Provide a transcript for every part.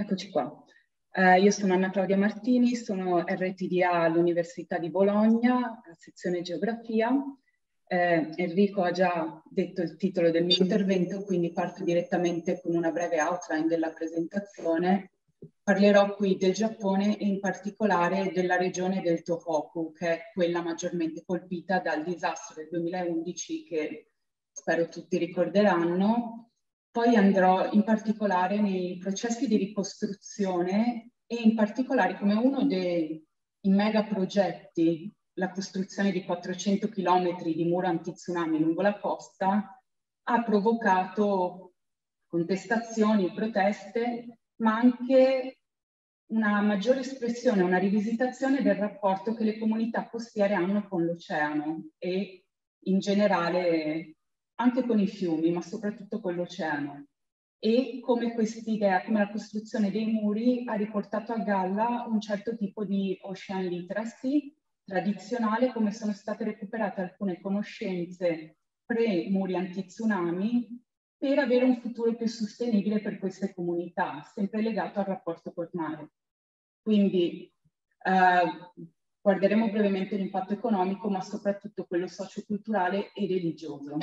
Eccoci qua. Eh, io sono Anna Claudia Martini, sono RTDA all'Università di Bologna, sezione Geografia. Eh, Enrico ha già detto il titolo del mio intervento, quindi parto direttamente con una breve outline della presentazione. Parlerò qui del Giappone e in particolare della regione del Tohoku, che è quella maggiormente colpita dal disastro del 2011 che spero tutti ricorderanno, poi andrò in particolare nei processi di ricostruzione e in particolare come uno dei mega progetti, la costruzione di 400 km di muro anti-tsunami lungo la costa, ha provocato contestazioni, proteste, ma anche una maggiore espressione, una rivisitazione del rapporto che le comunità costiere hanno con l'oceano e in generale anche con i fiumi, ma soprattutto con l'oceano. E come quest'idea, come la costruzione dei muri ha riportato a galla un certo tipo di ocean literacy tradizionale, come sono state recuperate alcune conoscenze pre-muri anti-tsunami per avere un futuro più sostenibile per queste comunità, sempre legato al rapporto col mare. Quindi eh, guarderemo brevemente l'impatto economico, ma soprattutto quello socioculturale e religioso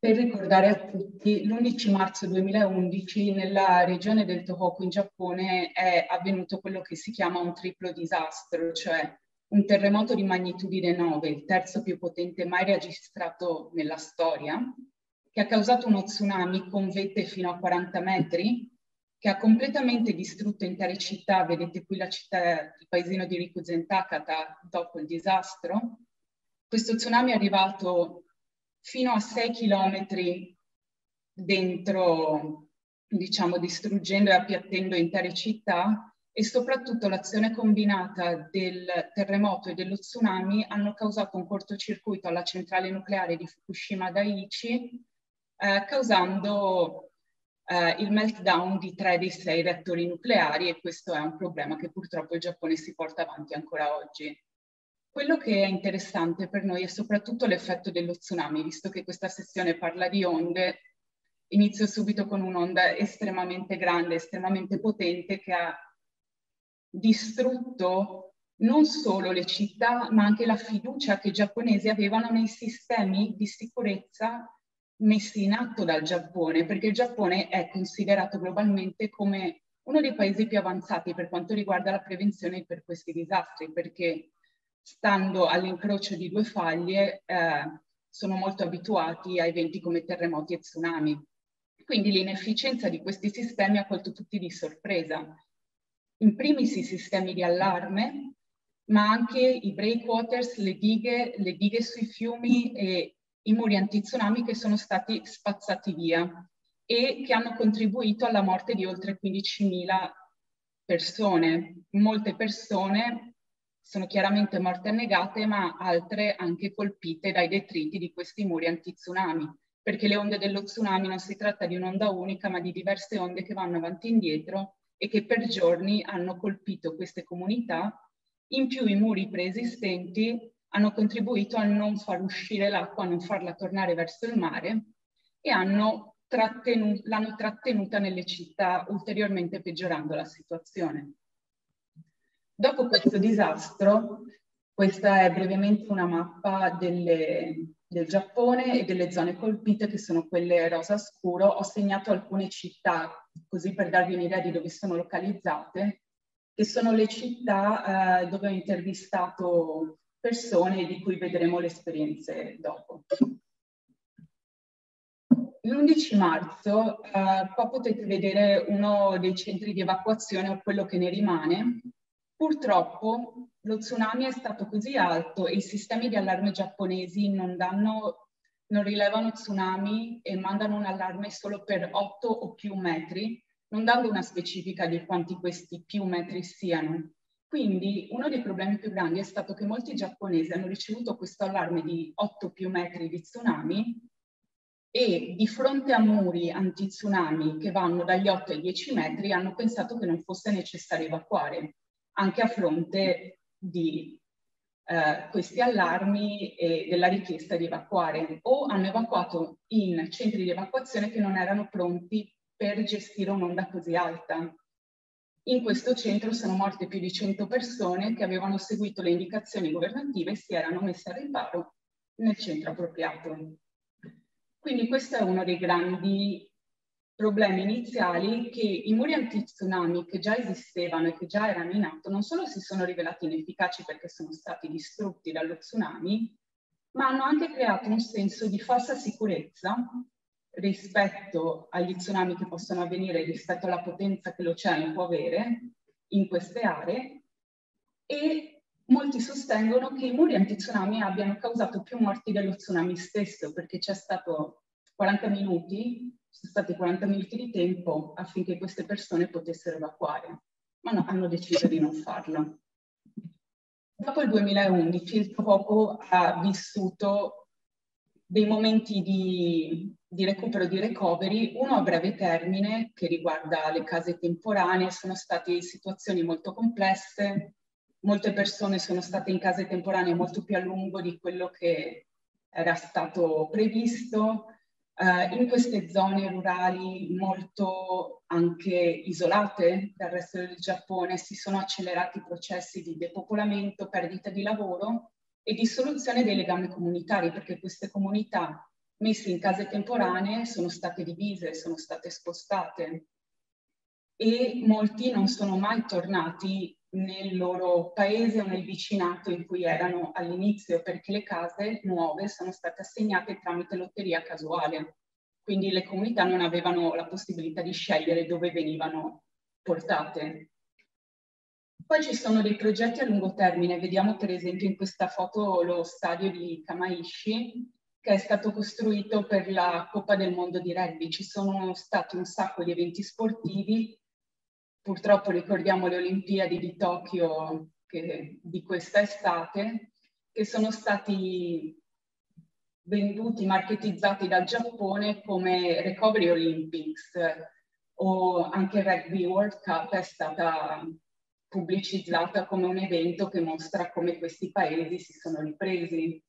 per ricordare a tutti, l'11 marzo 2011 nella regione del Tohoku in Giappone è avvenuto quello che si chiama un triplo disastro, cioè un terremoto di magnitudine 9, il terzo più potente mai registrato nella storia, che ha causato uno tsunami con vette fino a 40 metri, che ha completamente distrutto intere città, vedete qui la città, il paesino di Rikuzen Takata dopo il disastro. Questo tsunami è arrivato fino a 6 chilometri dentro, diciamo, distruggendo e appiattendo intere città e soprattutto l'azione combinata del terremoto e dello tsunami hanno causato un cortocircuito alla centrale nucleare di Fukushima Daiichi, eh, causando eh, il meltdown di tre dei sei reattori nucleari e questo è un problema che purtroppo il Giappone si porta avanti ancora oggi. Quello che è interessante per noi è soprattutto l'effetto dello tsunami, visto che questa sessione parla di onde, inizio subito con un'onda estremamente grande, estremamente potente che ha distrutto non solo le città, ma anche la fiducia che i giapponesi avevano nei sistemi di sicurezza messi in atto dal Giappone, perché il Giappone è considerato globalmente come uno dei paesi più avanzati per quanto riguarda la prevenzione per questi disastri, perché stando all'incrocio di due faglie, eh, sono molto abituati a eventi come terremoti e tsunami. Quindi l'inefficienza di questi sistemi ha colto tutti di sorpresa. In primis i sistemi di allarme, ma anche i breakwaters, le dighe, le dighe sui fiumi e i muri anti-tsunami che sono stati spazzati via e che hanno contribuito alla morte di oltre 15.000 persone. Molte persone sono chiaramente morte annegate, ma altre anche colpite dai detriti di questi muri anti-tsunami, perché le onde dello tsunami non si tratta di un'onda unica, ma di diverse onde che vanno avanti e indietro e che per giorni hanno colpito queste comunità. In più i muri preesistenti hanno contribuito a non far uscire l'acqua, a non farla tornare verso il mare e hanno trattenu- l'hanno trattenuta nelle città, ulteriormente peggiorando la situazione. Dopo questo disastro, questa è brevemente una mappa delle, del Giappone e delle zone colpite che sono quelle rosa scuro. Ho segnato alcune città, così per darvi un'idea di dove sono localizzate, che sono le città eh, dove ho intervistato persone di cui vedremo le esperienze dopo. L'11 marzo, eh, qua potete vedere uno dei centri di evacuazione o quello che ne rimane, Purtroppo lo tsunami è stato così alto e i sistemi di allarme giapponesi non, danno, non rilevano tsunami e mandano un allarme solo per 8 o più metri, non dando una specifica di quanti questi più metri siano. Quindi uno dei problemi più grandi è stato che molti giapponesi hanno ricevuto questo allarme di 8 più metri di tsunami e di fronte a muri anti-tsunami che vanno dagli 8 ai 10 metri hanno pensato che non fosse necessario evacuare anche a fronte di eh, questi allarmi e della richiesta di evacuare o hanno evacuato in centri di evacuazione che non erano pronti per gestire un'onda così alta. In questo centro sono morte più di 100 persone che avevano seguito le indicazioni governative e si erano messe a riparo nel centro appropriato. Quindi questo è uno dei grandi problemi iniziali che i muri anti-tsunami che già esistevano e che già erano in atto non solo si sono rivelati inefficaci perché sono stati distrutti dallo tsunami, ma hanno anche creato un senso di falsa sicurezza rispetto agli tsunami che possono avvenire, rispetto alla potenza che l'oceano può avere in queste aree. E molti sostengono che i muri anti-tsunami abbiano causato più morti dello tsunami stesso perché c'è stato 40 minuti sono stati 40 minuti di tempo affinché queste persone potessero evacuare, ma no, hanno deciso di non farlo. Dopo il 2011 il Tohoku ha vissuto dei momenti di, di recupero di recovery, uno a breve termine che riguarda le case temporanee, sono state situazioni molto complesse, molte persone sono state in case temporanee molto più a lungo di quello che era stato previsto, Uh, in queste zone rurali molto anche isolate dal resto del Giappone si sono accelerati i processi di depopolamento, perdita di lavoro e dissoluzione dei legami comunitari perché queste comunità messe in case temporanee sono state divise, sono state spostate. E molti non sono mai tornati nel loro paese o nel vicinato in cui erano all'inizio, perché le case nuove sono state assegnate tramite lotteria casuale. Quindi le comunità non avevano la possibilità di scegliere dove venivano portate. Poi ci sono dei progetti a lungo termine, vediamo per esempio in questa foto lo stadio di Kamaishi, che è stato costruito per la Coppa del Mondo di Rugby. Ci sono stati un sacco di eventi sportivi Purtroppo ricordiamo le Olimpiadi di Tokyo che, di questa estate, che sono stati venduti, marketizzati dal Giappone come Recovery Olympics o anche Rugby World Cup è stata pubblicizzata come un evento che mostra come questi paesi si sono ripresi.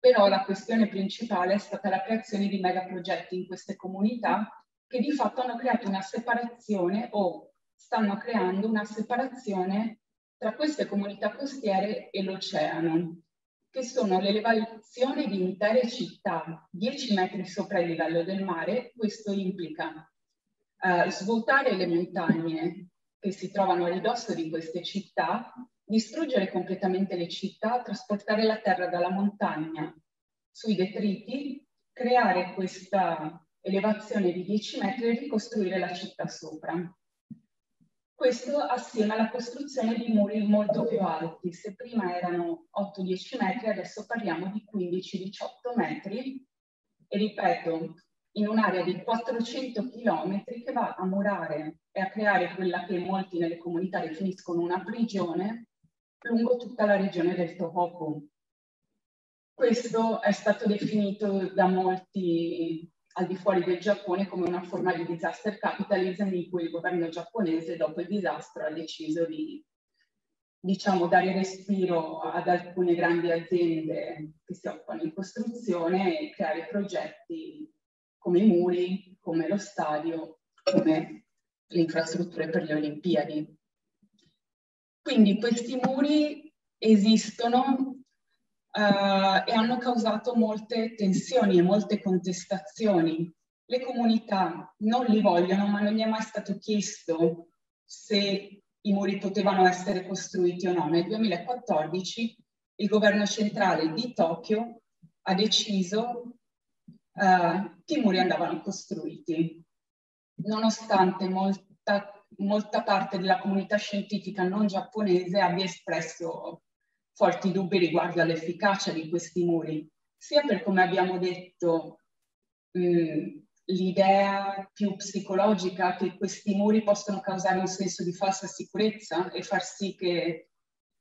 Però la questione principale è stata la creazione di megaprogetti in queste comunità che di fatto hanno creato una separazione o stanno creando una separazione tra queste comunità costiere e l'oceano, che sono l'elevazione di intere città 10 metri sopra il livello del mare. Questo implica uh, svuotare le montagne che si trovano a ridosso di queste città, distruggere completamente le città, trasportare la terra dalla montagna sui detriti, creare questa elevazione di 10 metri e ricostruire la città sopra. Questo assieme alla costruzione di muri molto più alti. Se prima erano 8-10 metri, adesso parliamo di 15-18 metri. E ripeto, in un'area di 400 km che va a murare e a creare quella che molti nelle comunità definiscono una prigione lungo tutta la regione del Tohoku. Questo è stato definito da molti al di fuori del Giappone come una forma di disaster capitalism in cui il governo giapponese dopo il disastro ha deciso di diciamo, dare respiro ad alcune grandi aziende che si occupano in costruzione e creare progetti come i muri, come lo stadio, come le infrastrutture per le Olimpiadi. Quindi questi muri esistono uh, e hanno causato molte tensioni e molte contestazioni. Le comunità non li vogliono, ma non gli è mai stato chiesto se i muri potevano essere costruiti o no. Nel 2014 il governo centrale di Tokyo ha deciso uh, che i muri andavano costruiti. Nonostante molta, molta parte della comunità scientifica non giapponese abbia espresso forti dubbi riguardo all'efficacia di questi muri, sia per come abbiamo detto l'idea più psicologica che questi muri possono causare un senso di falsa sicurezza e far sì che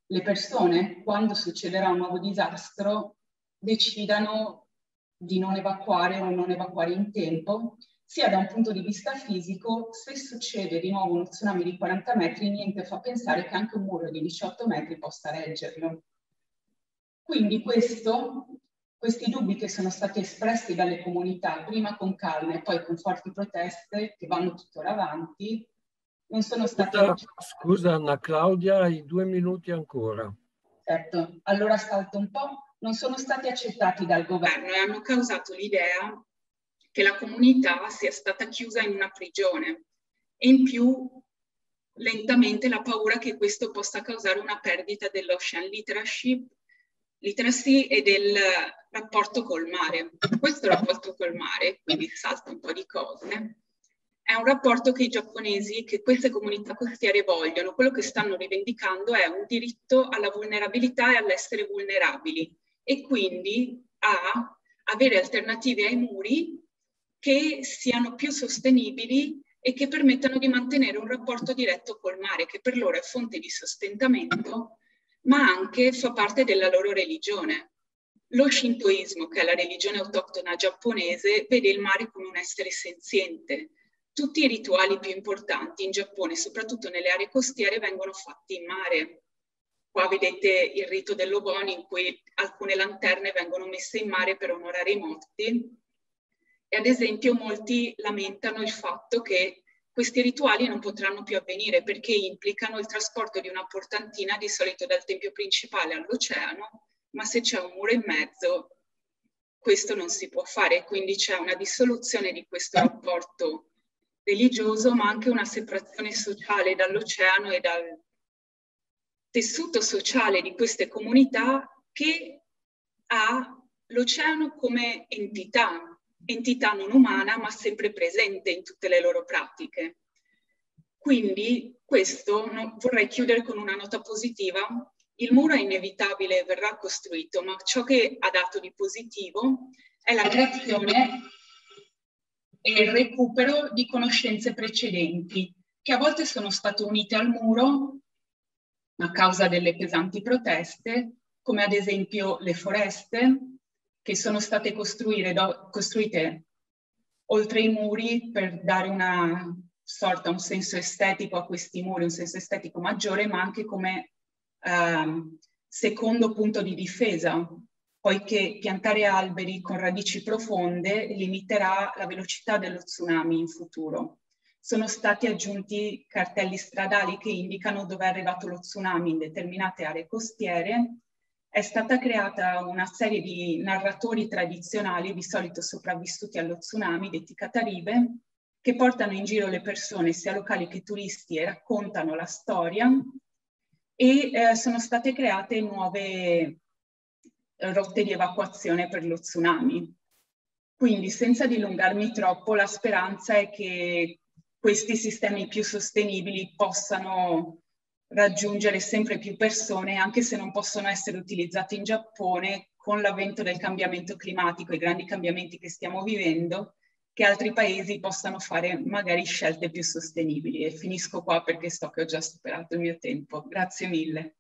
le persone, quando succederà un nuovo disastro, decidano di non evacuare o non evacuare in tempo, sia da un punto di vista fisico, se succede di nuovo uno tsunami di 40 metri, niente fa pensare che anche un muro di 18 metri possa reggerlo. Quindi questo questi dubbi che sono stati espressi dalle comunità, prima con calma e poi con forti proteste, che vanno tuttora avanti, non sono stati... Scusa, Anna Claudia, hai due minuti ancora. Certo, allora salto un po'. Non sono stati accettati dal governo e hanno causato l'idea che la comunità sia stata chiusa in una prigione e in più lentamente la paura che questo possa causare una perdita dell'ocean literacy, literacy e del rapporto col mare. Questo rapporto col mare, quindi salta un po' di cose, è un rapporto che i giapponesi, che queste comunità costiere vogliono. Quello che stanno rivendicando è un diritto alla vulnerabilità e all'essere vulnerabili e quindi a avere alternative ai muri che siano più sostenibili e che permettano di mantenere un rapporto diretto col mare, che per loro è fonte di sostentamento, ma anche fa parte della loro religione. Lo shintoismo, che è la religione autoctona giapponese, vede il mare come un essere senziente. Tutti i rituali più importanti in Giappone, soprattutto nelle aree costiere, vengono fatti in mare. Qua vedete il rito dell'Oboni in cui alcune lanterne vengono messe in mare per onorare i morti e ad esempio molti lamentano il fatto che questi rituali non potranno più avvenire perché implicano il trasporto di una portantina di solito dal tempio principale all'oceano, ma se c'è un muro in mezzo questo non si può fare, quindi c'è una dissoluzione di questo rapporto religioso, ma anche una separazione sociale dall'oceano e dal tessuto sociale di queste comunità che ha l'oceano come entità, entità non umana ma sempre presente in tutte le loro pratiche. Quindi questo no, vorrei chiudere con una nota positiva. Il muro è inevitabile e verrà costruito, ma ciò che ha dato di positivo è la creazione e il recupero di conoscenze precedenti, che a volte sono state unite al muro a causa delle pesanti proteste, come ad esempio le foreste, che sono state do, costruite oltre i muri per dare una sorta, un senso estetico a questi muri, un senso estetico maggiore, ma anche come eh, secondo punto di difesa, poiché piantare alberi con radici profonde limiterà la velocità dello tsunami in futuro. Sono stati aggiunti cartelli stradali che indicano dove è arrivato lo tsunami in determinate aree costiere è stata creata una serie di narratori tradizionali, di solito sopravvissuti allo tsunami, detti cataribe, che portano in giro le persone, sia locali che turisti, e raccontano la storia. E eh, sono state create nuove rotte di evacuazione per lo tsunami. Quindi, senza dilungarmi troppo, la speranza è che questi sistemi più sostenibili possano raggiungere sempre più persone, anche se non possono essere utilizzati in Giappone con l'avvento del cambiamento climatico, i grandi cambiamenti che stiamo vivendo, che altri paesi possano fare magari scelte più sostenibili. E finisco qua perché so che ho già superato il mio tempo. Grazie mille.